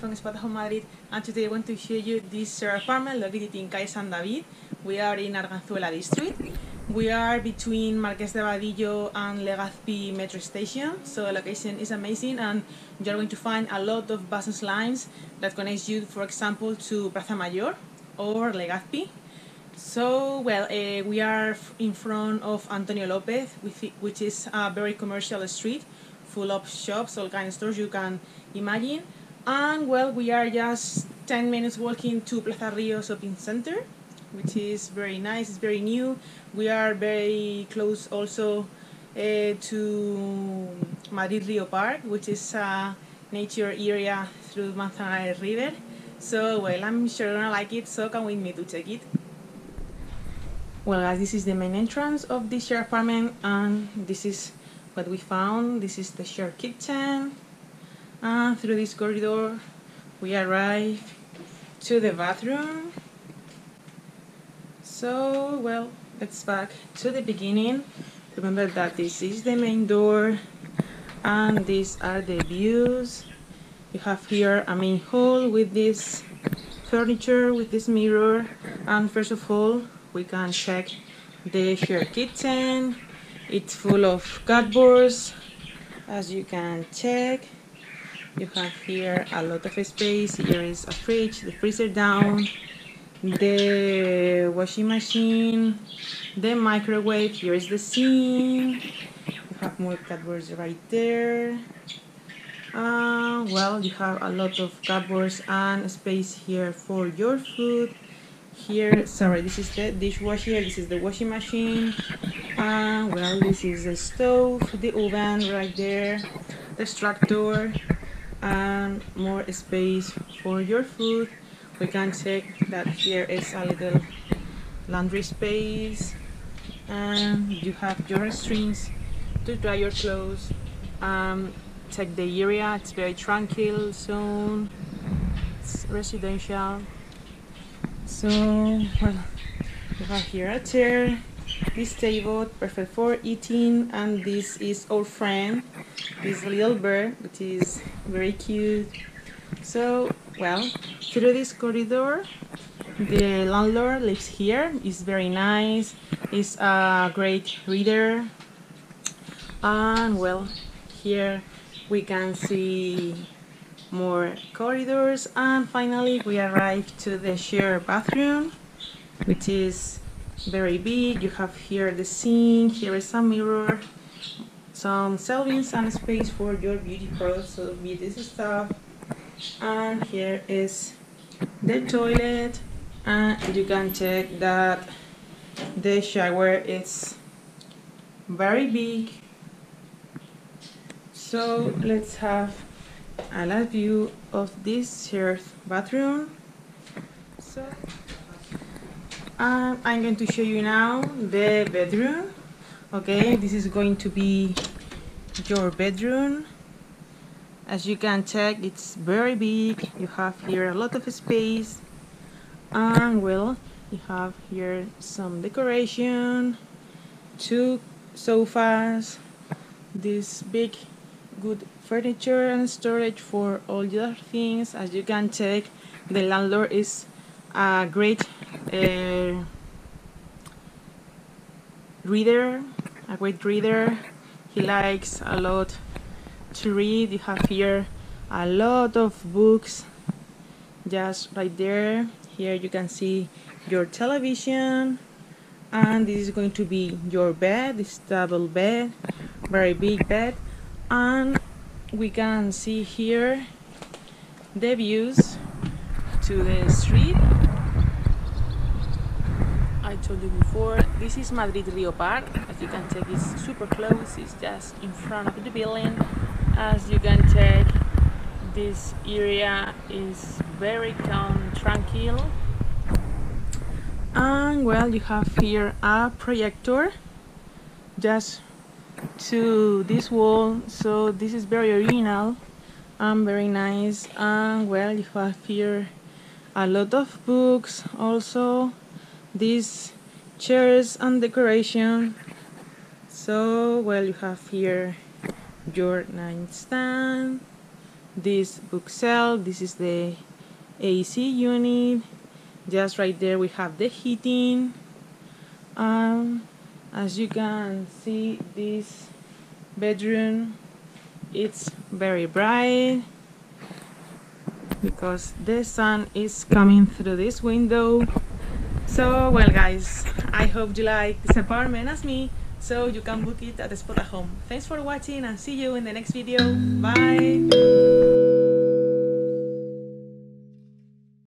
from Spotahome Madrid and today I want to show you this share apartment located in Calle San David. We are in Arganzuela district. We are between Marqués de Vadillo and Legazpi metro station, so the location is amazing and you're going to find a lot of buses lines that connects you, for example, to Plaza Mayor or Legazpi. So, well, uh, we are in front of Antonio Lopez, which is a very commercial street full of shops, all kind of stores you can imagine. And well, we are just 10 minutes walking to Plaza Rio Shopping Center, which is very nice, it's very new. We are very close also uh, to Madrid Rio Park, which is a nature area through Manzanares River. So, well, I'm sure you're gonna like it, so come with me to check it. Well, guys, this is the main entrance of this share apartment, and this is what we found. This is the shared kitchen. And through this corridor, we arrive to the bathroom. So, well, let's back to the beginning. Remember that this is the main door and these are the views. You have here a main hall with this furniture, with this mirror. And first of all, we can check the shared kitchen it's full of cardboards as you can check you have here a lot of space. Here is a fridge. The freezer down. The washing machine. The microwave. Here is the sink. You have more cupboards right there. Uh, well you have a lot of cupboards and space here for your food. Here sorry this is the dishwasher. This is the washing machine. And well this is the stove the oven right there the extractor and more space for your food. We can check that here is a little laundry space and you have your strings to dry your clothes. Um, check the area it's very tranquil zone. It's residential. So well we have here a chair this table perfect for eating and this is our friend this little bird which is very cute. So well through this corridor the landlord lives here. Is very nice. Is a great reader. And well here we can see more corridors. And finally we arrive to the shared bathroom which is very big. You have here the sink here is a mirror some shelvings and space for your beauty products so beauty stuff. And here is the toilet. And you can check that the shower is very big. So let's have a live view of this shared bathroom. So um, I'm going to show you now the bedroom. Okay this is going to be your bedroom. As you can check it's very big. You have here a lot of space. And well you have here some decoration two sofas this big good furniture and storage for all your things. As you can check the landlord is a great uh, reader a great reader. He likes a lot to read. You have here a lot of books just right there. Here you can see your television and this is going to be your bed. This double bed very big bed. And we can see here the views to the street I told you before this is Madrid Rio Park. As you can check it's super close. It's just in front of the building. As you can check this area is very calm tranquil. And well you have here a projector just to this wall. So this is very original and very nice. And well you have here a lot of books also these chairs and decoration. So well you have here your nightstand. This book cell this is the AC unit. Just right there we have the heating. Um, as you can see this bedroom it's very bright because the sun is coming through this window so well guys I hope you like this apartment as me. So you can book it at the Spotahome. Thanks for watching and see you in the next video. Bye